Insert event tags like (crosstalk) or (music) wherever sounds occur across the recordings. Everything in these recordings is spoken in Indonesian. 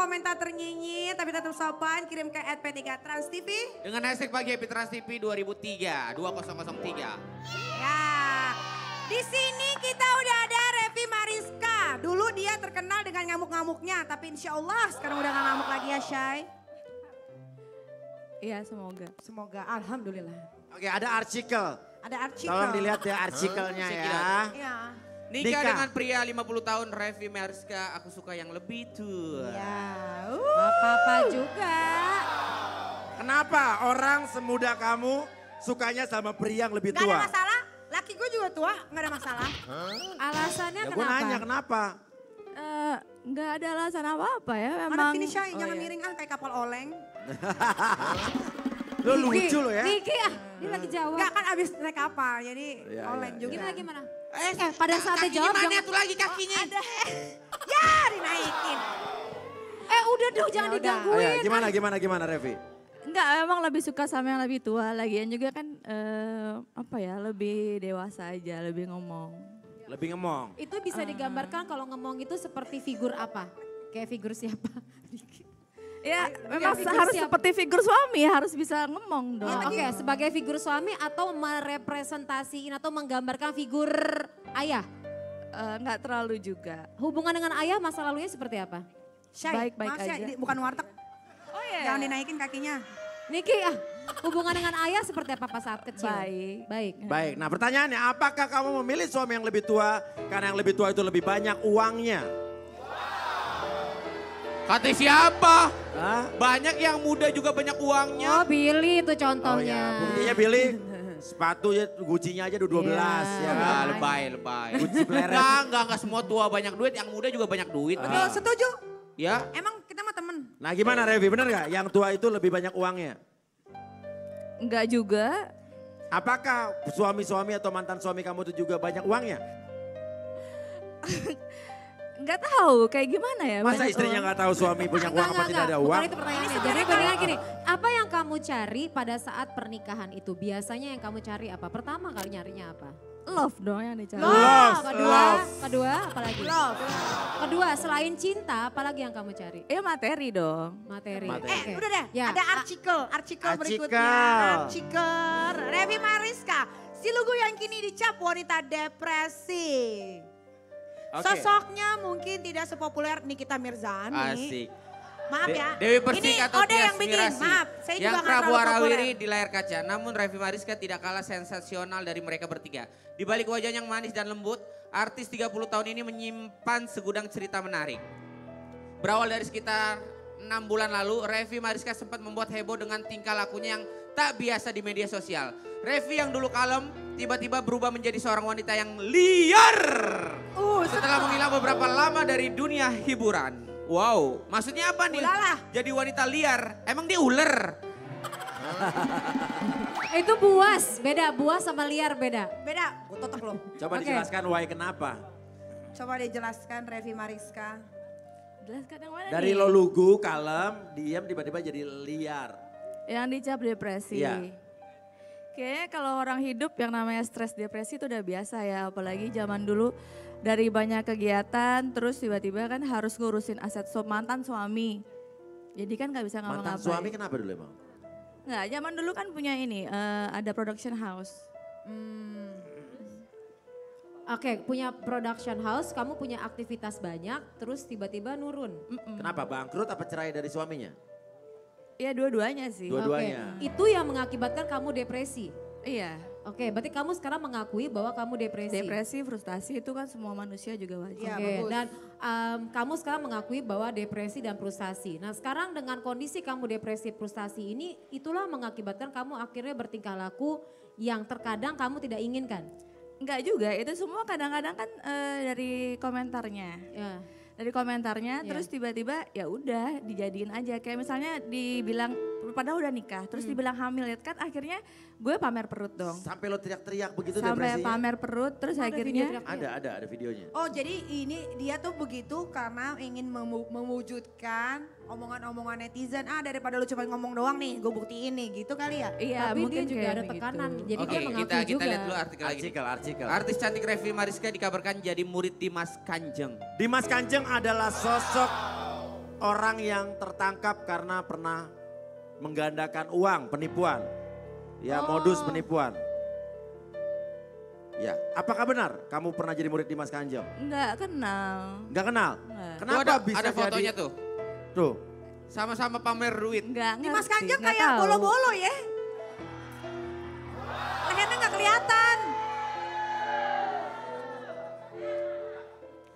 komentar ternyinyir tapi tetap sopan kirim ke @p3 Trans TV. Dengan hashtag Pagi Happy Trans TV 2003, 2003. Ya. Di sini kita udah ada Revi Mariska. Dulu dia terkenal dengan ngamuk-ngamuknya, tapi insya Allah sekarang udah gak ngamuk lagi ya Shay. Iya semoga. Semoga, Alhamdulillah. Oke ada artikel. Ada artikel. Tolong dilihat ya artikelnya ya. Ya. Nikah, Nikah. dengan pria 50 tahun Revi Mariska, aku suka yang lebih tua. Ya. Gak apa-apa juga. Kenapa orang semuda kamu sukanya sama pria yang lebih Gak ada tua? masalah. Laki gue juga tua, gak ada masalah. Alasannya Ya gue kenapa? nanya kenapa? Eh, nggak ada alasan apa-apa ya memang. sini Shay, Oh, jangan iya. miring ah kayak kapal oleng. Lo lucu lo ya. Niki ah, dia lagi jawab. Enggak kan abis naik kapal, jadi Iya, oleng iya, juga. Gimana gimana? Eh, Eh, pada saat dia kakinya jawab mana jangan- tuh lagi kakinya? (laughs) Ya dinaikin. Eh udah dong jangan Ya udah. digangguin. Ayo, gimana gimana gimana Revi? Enggak, emang lebih suka sama yang lebih tua. Lagian juga kan eh, apa ya, lebih dewasa aja, lebih ngomong. Lebih ngemong. Itu bisa digambarkan kalau ngomong itu seperti figur apa? Kayak figur siapa? (laughs) Ya, memang figur harus siap. seperti figur suami, harus bisa ngomong dong. Oh, Oke, sebagai figur suami atau merepresentasiin atau menggambarkan figur ayah. Eh, Enggak terlalu juga. Hubungan dengan ayah masa lalunya seperti apa? Shay, Baik-baik maaf, Shay, aja. di- bukan warteg. Oh iya. Jangan dinaikin kakinya. Niki ah, hubungan dengan ayah seperti apa pas saat kecil? Baik. Baik. Baik, nah pertanyaannya apakah kamu memilih suami yang lebih tua karena yang lebih tua itu lebih banyak uangnya? Kata siapa? Hah? Banyak yang muda juga banyak uangnya. Oh Billy itu Oh contohnya. ya, buktinya Billy (laughs) sepatu ya Gucci-nya aja udah 12 ya Ya, kan? lebay, lebay. Gucci pleret. Enggak, enggak, enggak semua tua banyak duit, yang muda juga banyak duit. Betul, setuju. Ya, Emang kita mah temen. Nah gimana Revi, bener gak yang tua itu lebih banyak uangnya? Enggak juga. Apakah suami-suami atau mantan suami kamu itu juga banyak uangnya? (laughs) Enggak tahu kayak gimana ya. Masa banyak istrinya nggak tahu suami punya uang apa tidak ada Bukan uang? itu pertanyaannya. Jadi pertanyaan gini, apa yang kamu cari pada saat pernikahan itu? Biasanya yang kamu cari apa? Pertama kali nyarinya apa? Love dong yang dicari. Love, kedua, love. kedua apalagi? Love. Kedua, selain cinta, apalagi yang kamu cari? Ya materi dong. Materi. Materi. Eh Oke. udah deh, Ya, ada artikel Artikel. berikutnya. Artikel. Revi Mariska, si lugu yang kini dicap wanita depresi. Oke. Sosoknya mungkin tidak sepopuler Nikita Mirzani. asik. Maaf De- ya. Dewi Persik Ini atau Ode yang bikin, maaf. Saya yang juga Prabu populer. di layar kaca. Namun Revi Mariska tidak kalah sensasional dari mereka bertiga. Di balik wajah yang manis dan lembut, artis 30 tahun ini menyimpan segudang cerita menarik. Berawal dari sekitar 6 bulan lalu, Revi Mariska sempat membuat heboh dengan tingkah lakunya yang tak biasa di media sosial. Revi yang dulu kalem, tiba-tiba berubah menjadi seorang wanita yang liar. Uh, Setelah menghilang beberapa lama dari dunia hiburan. Wow, maksudnya apa nih? Ulala. Jadi wanita liar, emang dia ular? (laughs) Itu buas, beda. Buas sama liar beda. beda, gue totok loh. Coba Oke. dijelaskan why kenapa? Coba dijelaskan Revi Mariska. Jelaskan yang mana Dari nih? lo lugu, kalem, diam tiba-tiba jadi liar. Yang dicap depresi. Iya. Kayaknya kalau orang hidup yang namanya stres depresi itu udah biasa ya. Apalagi zaman dulu dari banyak kegiatan terus tiba-tiba kan harus ngurusin aset so, mantan suami. Jadi kan nggak bisa Mantan ngapa-ngapain. suami kenapa dulu emang? Nggak, zaman dulu kan punya ini, eh, ada production house. Oke, punya production house, kamu punya aktivitas banyak, terus tiba-tiba nurun. Kenapa bangkrut apa cerai dari suaminya? Iya dua-duanya sih. Dua-duanya. Oke, Itu yang mengakibatkan kamu depresi. Iya, Oke, berarti kamu sekarang mengakui bahwa kamu depresi. depresi, frustasi itu kan semua manusia juga wajar. Iya, Oke, bagus. dan em, kamu sekarang mengakui bahwa depresi dan frustasi. Nah sekarang dengan kondisi kamu depresi frustasi ini, itulah mengakibatkan kamu akhirnya bertingkah laku yang terkadang kamu tidak inginkan. Enggak juga, itu semua kadang-kadang kan eh, dari komentarnya. Ya. Dari komentarnya Iya. terus tiba-tiba ya udah dijadiin aja. Kayak misalnya dibilang padahal udah nikah, terus Hmm. dibilang hamil ya kan akhirnya gue pamer perut dong. Sampai lo teriak-teriak begitu Sampai depresinya? pamer perut terus Oh, ada video akhirnya Ada, ada, ada videonya. Oh jadi ini dia tuh begitu karena ingin memu- mewujudkan omongan-omongan netizen. Ah daripada lu cuma ngomong doang nih, gue buktiin nih gitu kali ya. iya Tapi dia mungkin juga kayak ada tekanan, jadi Oke, dia mengakui kita kita juga. lihat dulu artikel lagi. Artikel, artikel. Artis cantik Revi Mariska dikabarkan jadi murid Dimas Kanjeng. Dimas Kanjeng adalah sosok orang yang tertangkap karena pernah menggandakan uang, penipuan. Ya, modus penipuan. Ya, apakah benar kamu pernah jadi murid Dimas Kanjeng? Enggak kenal. Enggak kenal? Enggak. Kenapa Tuh ada, bisa ada fotonya jadi? tuh. Tuh. Sama-sama pamer duit. Enggak Dimas ngerti, Kanjeng kayak bolo-bolo ya. Lehernya nggak kelihatan.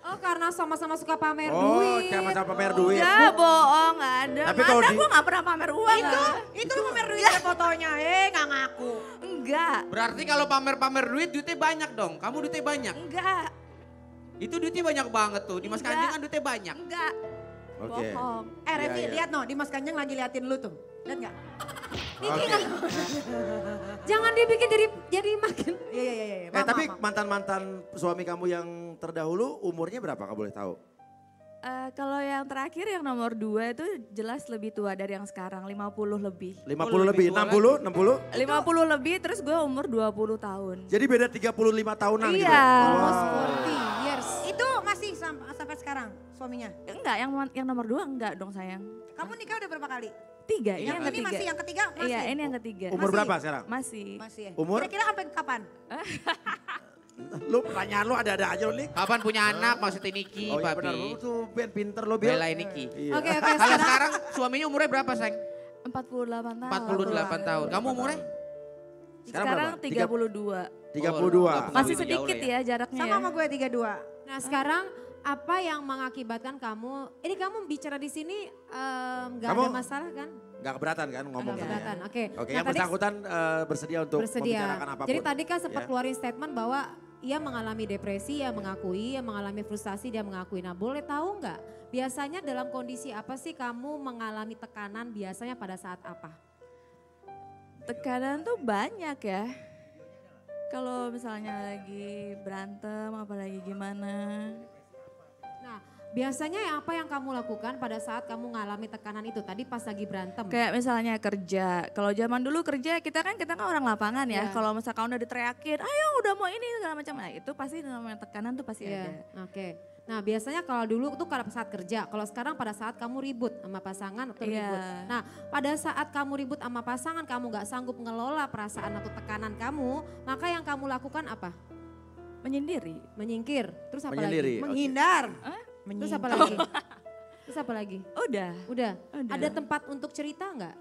Oh karena sama-sama suka pamer Oh, duit. sama-sama pamer duit. Enggak bohong, ada. Tapi Nggak kalau ada, di- gue gak pernah pamer uang. Itu, itu lu pamer duit ada fotonya. Eh, nggak ngaku. Enggak, Berarti kalau pamer-pamer duit, duitnya banyak dong. Kamu duitnya banyak. enggak, Itu duitnya banyak banget tuh. Dimas Enggak. Kanjeng kan duitnya banyak. enggak. Oke. Bohong. Eh, Revi, Iya, iya. lihat no, Dimas Kanjeng lagi liatin lu tuh. Lihat nggak? (laughs) Oke. Jangan dibikin jadi jadi makin. Iya, iya, iya. iya. Eh, tapi mantan-mantan suami kamu yang terdahulu umurnya berapa kamu boleh tahu? Eh, kalau yang terakhir yang nomor dua itu jelas lebih tua dari yang sekarang, 50 lebih. 50 lebih, lebih tua 60, 60? 50 lebih terus gue umur 20 tahun. Jadi beda 35 tahunan gitu. Iya. Wow. 40 suaminya. Enggak, yang yang nomor dua enggak dong sayang. Kamu nikah udah berapa kali? Tiga, ini yang yang ini ketiga. masih yang ketiga masih. Iya, ini yang ketiga. Umur Masih? berapa sekarang? Masih. Masih ya. Umur? Kira-kira sampai kapan? (laughs) Lu pertanyaan lu ada-ada aja lu. Kapan punya anak maksudnya Niki, Oh iya papi. benar, lu tuh Ben pinter lo, Bil. Belain Niki. Iya. Oke oke Kalau sekarang. sekarang suaminya umurnya berapa, sayang? 48 tahun. 48 tahun. Kamu umurnya? Sekarang Sekarang, berapa? Tiga- 32. 32. Oh, Masih Jauh sedikit ya. ya jaraknya Sama ya. sama gue 32. Nah sekarang apa yang mengakibatkan kamu, ini kamu bicara di sini nggak Kamu- ada masalah kan? Gak keberatan kan ngomong Nggak ya? keberatan, oke. Oke, Nah, yang bersangkutan eh, bersedia untuk bersedia. membicarakan apa pun. Jadi tadi kan sempat Ya. keluarin statement bahwa ia mengalami depresi, ia mengakui, ia mengalami frustasi, dia mengakui. Nah boleh tahu nggak biasanya dalam kondisi apa sih kamu mengalami tekanan biasanya pada saat apa? Tekanan tuh banyak ya. Kalau misalnya lagi berantem apalagi gimana. Biasanya yang apa yang kamu lakukan pada saat kamu mengalami tekanan itu? Tadi pas lagi berantem. Kayak misalnya kerja. Kalau zaman dulu kerja kita kan kita kan orang lapangan ya. Iya. Kalau misalkan udah diteriakin, ayo udah mau ini segala macam. Nah itu pasti namanya tekanan tuh pasti Iya, ada. Oke. Nah biasanya kalau dulu tuh pada saat kerja, kalau sekarang pada saat kamu ribut sama pasangan atau Iya. ribut. Nah pada saat kamu ribut sama pasangan, kamu nggak sanggup ngelola perasaan atau tekanan kamu, maka yang kamu lakukan apa? Menyendiri. Menyingkir. Terus apa Menyendiri. lagi? Oke. Terus apa lagi? Terus apa lagi? Udah. Udah. Udah. Ada tempat untuk cerita nggak?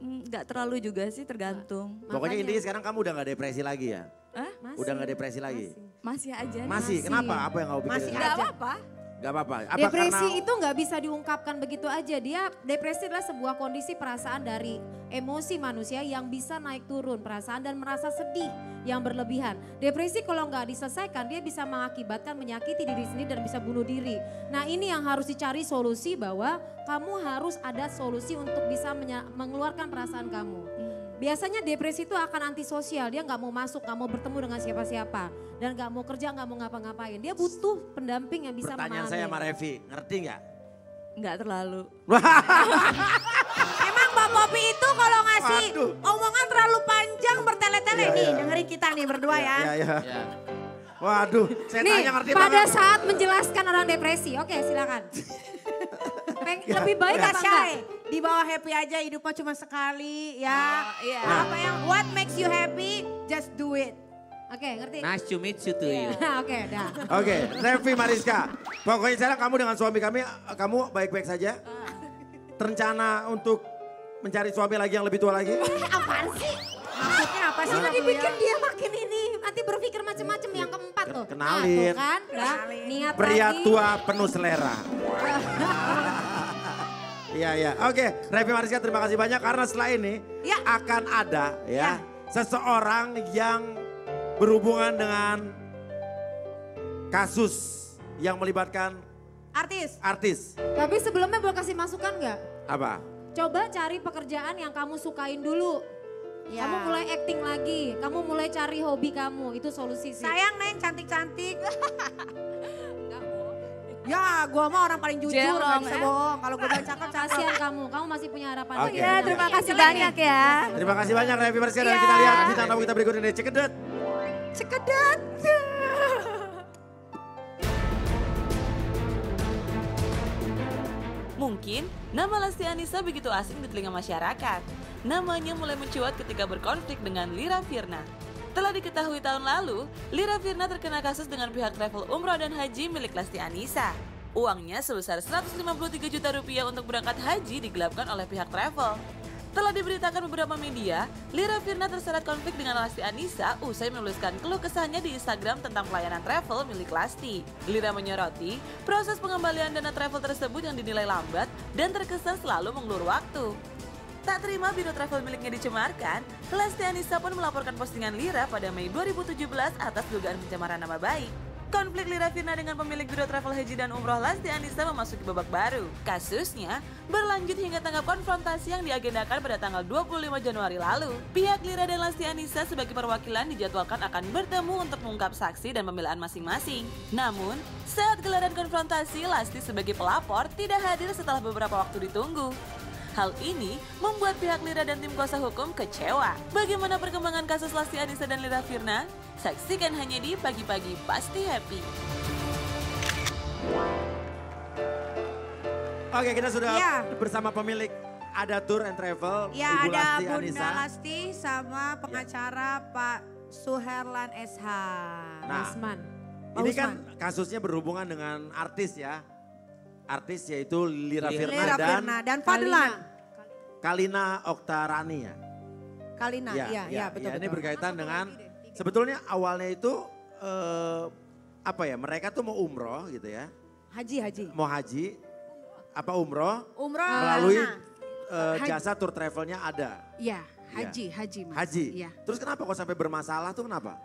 Mm, Nggak terlalu juga sih tergantung. Pokoknya Makanya- intinya sekarang kamu udah gak depresi lagi ya? Hah? Masih, Udah gak depresi lagi? masih. Masih aja nih. Masih, Masih. kenapa? Apa yang kamu pikirin? Masih Nggak aja. apa-apa. Gak apa-apa. Apa Depresi karena- itu nggak bisa diungkapkan begitu aja. Dia depresi adalah sebuah kondisi perasaan dari emosi manusia yang bisa naik turun perasaan dan merasa sedih yang berlebihan. Depresi kalau nggak diselesaikan dia bisa mengakibatkan menyakiti diri sendiri dan bisa bunuh diri. Nah ini yang harus dicari solusi bahwa kamu harus ada solusi untuk bisa mengeluarkan perasaan kamu. Biasanya depresi itu akan antisosial, dia nggak mau masuk, nggak mau bertemu dengan siapa-siapa, dan nggak mau kerja, nggak mau ngapa-ngapain. Dia butuh pendamping yang bisa Pertanyaan memahami. saya sama Revi, ngerti gak? Nggak terlalu. (laughs) Emang Mbak Popi itu kalau ngasih Waduh. omongan terlalu panjang bertele-tele Iya, nih. iya. Dengerin kita nih berdua ya. Iya, iya. Ya. Waduh, saya Nih, tanya ngerti pada banget. saat menjelaskan orang depresi, oke silakan. (laughs) Peng- Ya, lebih baik Enggak apa enggak? Di bawah happy aja hidupnya cuma sekali ya. iya. Apa yang what makes you happy, just do it. Oke, ngerti? Nice to meet you to you. (laughs) oke, dah. Oke, Revi Mariska. Pokoknya sekarang kamu dengan suami kami, kamu baik-baik saja. Terencana untuk mencari suami lagi yang lebih tua lagi? (laughs) Apaan sih? Maksudnya apa sih? Nanti bikin dia makin ini, nanti berpikir macam-macam yang keempat tuh. Nah, Kenalin. tuh kan, Kenalin. niat Pria lagi. tua penuh selera. (laughs) Iya, iya. Oke, Revi Mariska terima kasih banyak karena setelah ini Ya. akan ada ya, seseorang yang berhubungan dengan kasus yang melibatkan Artis. artis. Tapi sebelumnya boleh kasih masukan nggak? Apa? Coba cari pekerjaan yang kamu sukain dulu. Ya. Kamu mulai acting lagi, kamu mulai cari hobi kamu, itu solusi sih. Sayang Neng cantik-cantik. (laughs) gua mah orang paling jujur Jerong, gak bisa ya. bohong. Kalau gue bilang cakep cakep. Kasihan kamu, kamu masih punya harapan. Oke. Ya terima kasih banyak ya. Terima kasih banyak Revi Mariska dan Iya. kita lihat bintang tamu kita berikut ini. Cekedet. Cekedat. (laughs) mungkin, nama Lesti Anissa begitu asing di telinga masyarakat. Namanya mulai mencuat ketika berkonflik dengan Lira Firna. Telah diketahui tahun lalu, Lira Firna terkena kasus dengan pihak travel umroh dan haji milik Lesti Anissa. Uangnya sebesar 153 juta rupiah untuk berangkat haji digelapkan oleh pihak travel. Telah diberitakan beberapa media, Lira Firna terseret konflik dengan Lesti Anissa usai menuliskan keluh kesahnya di Instagram tentang pelayanan travel milik Lesti. Lira menyoroti, proses pengembalian dana travel tersebut yang dinilai lambat dan terkesan selalu mengulur waktu. Tak terima biro travel miliknya dicemarkan, Lesti Anissa pun melaporkan postingan Lira pada Mei 2017 atas dugaan pencemaran nama baik. Konflik Lira Firna dengan pemilik biro travel haji dan umroh Lesti Anissa memasuki babak baru. Kasusnya berlanjut hingga tanggap konfrontasi yang diagendakan pada tanggal 25 Januari lalu. Pihak Lira dan Lesti Anissa sebagai perwakilan dijadwalkan akan bertemu untuk mengungkap saksi dan pembelaan masing-masing. Namun, saat gelaran konfrontasi, Lesti sebagai pelapor tidak hadir setelah beberapa waktu ditunggu. Hal ini membuat pihak Lira dan tim kuasa hukum kecewa. Bagaimana perkembangan kasus Lesti Anissa dan Lira Firna? Saksikan hanya di Pagi-Pagi Pasti Happy. Oke kita sudah Iya. bersama pemilik Ada Tour and Travel, Ya Ibu ada Lasti Bunda Anissa. Lasti sama pengacara Pak Suherlan SH. Nah, Asman. Pak Ini kan Usman. kasusnya berhubungan dengan artis ya. Artis yaitu Lira Lira Firna Lira dan Firna dan Fadlan. Kalina Oktarani ya. Kalina, iya, iya betul ya, Ini berkaitan dengan sebetulnya awalnya itu eh, apa ya? Mereka tuh mau umroh gitu ya, Haji, Haji. mau haji, apa umroh Umroh melalui Kalina. eh, Haji. jasa tour travelnya ada. Iya, haji, haji mas. Haji. Iya. Terus kenapa kok sampai bermasalah tuh kenapa?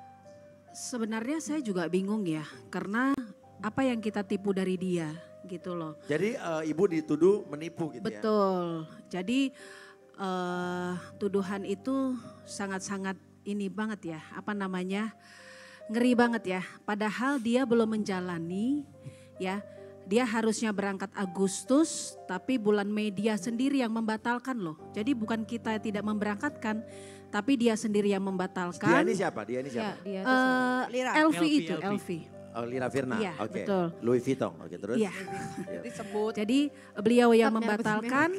Sebenarnya saya juga bingung ya, karena apa yang kita tipu dari dia gitu loh. Jadi eh, ibu dituduh menipu gitu ya. Betul. Jadi eh, tuduhan itu sangat-sangat ini banget ya, apa namanya? Ngeri banget ya. Padahal dia belum menjalani ya. Dia harusnya berangkat Agustus, tapi bulan Mei dia sendiri yang membatalkan loh. Jadi bukan kita tidak memberangkatkan, tapi dia sendiri yang Dia membatalkan. ini siapa? Dia ini Ya, siapa? dia Eh, Lira. Elvi itu, Elvi. Oh, Lira Firna. Iya, Oke. betul. Louis Vuitton. Oke, terus? Iya. Iya. Disebut. Jadi beliau yang Tetap membatalkan,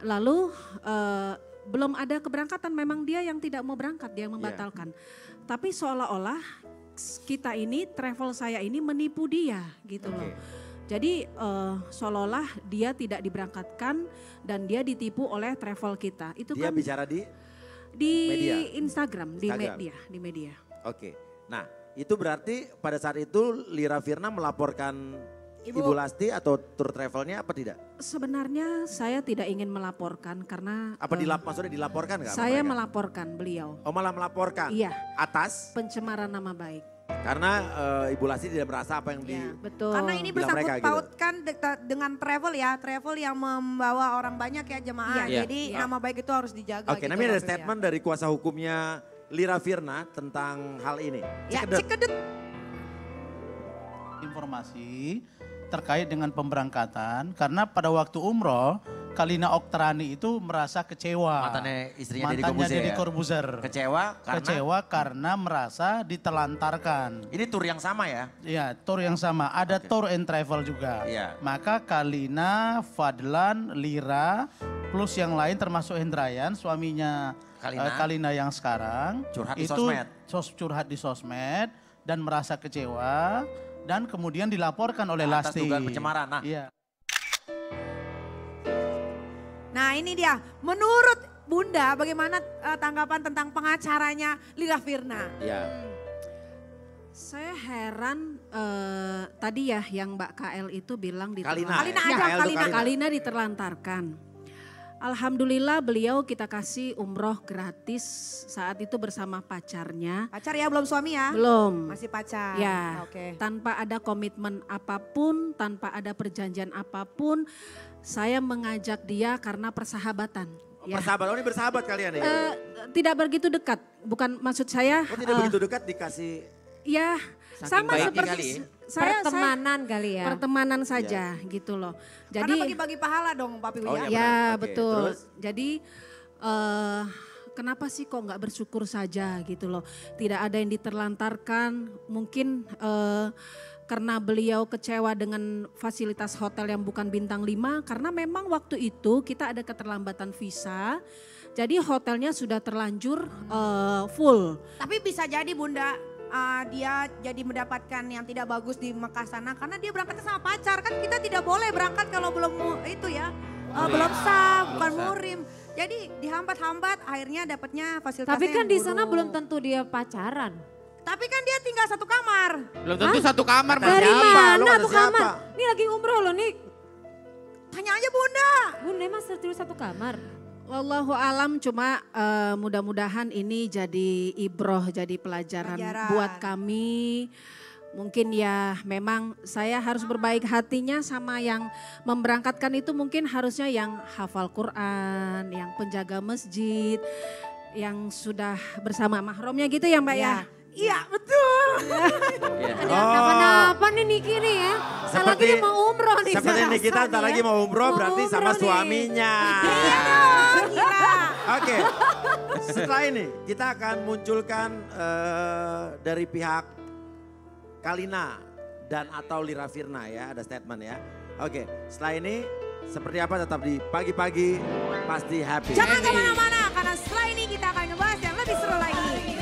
lalu eh, belum ada keberangkatan. Memang dia yang tidak mau berangkat, dia yang membatalkan. Tapi seolah-olah kita ini travel saya ini menipu dia gitu loh. Oke. Jadi eh, seolah-olah dia tidak diberangkatkan dan dia ditipu oleh travel kita. Itu Dia kan bicara di di media. Instagram, di Instagram. media, di media. Oke. Nah, itu berarti pada saat itu Lira Firna melaporkan Ibu, Ibu. Lasti atau tour travelnya apa tidak? Sebenarnya saya tidak ingin melaporkan karena Apa eh, dilap maksudnya dilaporkan nggak? saya mereka? melaporkan beliau. Oh malah melaporkan? Iya, Atas? pencemaran nama baik. Karena eh, Ibu Lasti tidak merasa apa yang di... Ya, betul. Karena ini bersangkut mereka gitu. pautkan de- dengan travel ya, travel yang membawa orang banyak ya jemaah. Iya. Jadi Iya. nama baik itu harus dijaga. Oke, gitu namanya ada loh, statement dari kuasa hukumnya Lira Firna tentang hal ini. Ya, Cekedek. cekedek. informasi terkait dengan pemberangkatan karena pada waktu umroh Kalina Oktrani itu merasa kecewa. Mantannya istrinya Deddy Mantannya Corbuzier Deddy ya? Corbuzier. Kecewa karena Kecewa karena merasa ditelantarkan. ini tour yang sama ya? Ya, tour yang sama. Ada Oke. tour and travel juga. Iya. Maka Kalina, Fadlan, Lira, plus yang lain termasuk Hendrayan, suaminya Kalina. eh, Kalina yang sekarang. Curhat di itu sosmed. sos- curhat di sosmed dan merasa kecewa dan kemudian dilaporkan oleh Atas Lasti. dugaan pencemaran. Nah. Iya. Nah ini dia, menurut Bunda bagaimana eh, tanggapan tentang pengacaranya Lila Firna? Iya. Saya heran eh, tadi ya yang Mbak KL itu bilang Kalina. Kalina ya? aja, KL tuh Kalina. Kalina diterlantarkan. Alhamdulillah beliau kita kasih umroh gratis saat itu bersama pacarnya. Pacar ya belum suami ya? Belum. Masih pacar. Ya, Oke. tanpa ada komitmen apa pun, tanpa ada perjanjian apa pun, saya mengajak dia karena persahabatan. Ya. Persahabat, oh ini bersahabat kalian ya? Eh, tidak begitu dekat, bukan maksud saya. oh tidak eh, begitu dekat dikasih Ya, Saking sama seperti kali ya. saya, saya pertemanan kali ya. pertemanan saja gitu loh. Karena Jadi bagi-bagi pahala dong Papi Oh, Wia. iya. ya. Oke, betul. terus? Jadi eh kenapa sih kok nggak bersyukur saja gitu loh? Tidak ada yang diterlantarkan. Mungkin eh karena beliau kecewa dengan fasilitas hotel yang bukan bintang 5 karena memang waktu itu kita ada keterlambatan visa. Jadi hotelnya sudah terlanjur eh, full. Tapi bisa jadi Bunda uh, dia jadi mendapatkan yang tidak bagus di Mekah sana karena dia berangkatnya sama pacar kan kita tidak boleh berangkat kalau belum itu ya uh, belum sah bukan murim jadi dihambat-hambat akhirnya dapatnya fasilitasnya Tapi kan di sana belum tentu dia pacaran. tapi kan dia tinggal satu kamar Belum tentu satu kamar. Dari siapa? Mana siapa? kamar? Ini lagi umroh loh nih. tanya aja Bunda Bun, emang tidur satu kamar? Wallahu alam cuma eh, mudah-mudahan ini jadi ibroh, jadi pelajaran, Pelajaran. buat kami. Mungkin ya memang saya harus berbaik hatinya sama yang memberangkatkan itu mungkin harusnya yang hafal Quran, yang penjaga masjid, yang sudah bersama mahramnya gitu ya Mbak ya. Iya betul Iya. Ada kenapa-napa nih Niki nih ya? Lagi Seperti- dia mau umroh nih. Seperti ini kita ntar nih lagi ya. mau umroh berarti sama umroh nih. suaminya. gila Oke, setelah ini kita akan munculkan eh, dari pihak Kalina dan atau Lira Firna ya, ada statement ya. Oke, setelah ini seperti apa tetap di pagi-pagi pasti happy. jangan ke mana-mana karena setelah ini kita akan ngebahas yang lebih seru lagi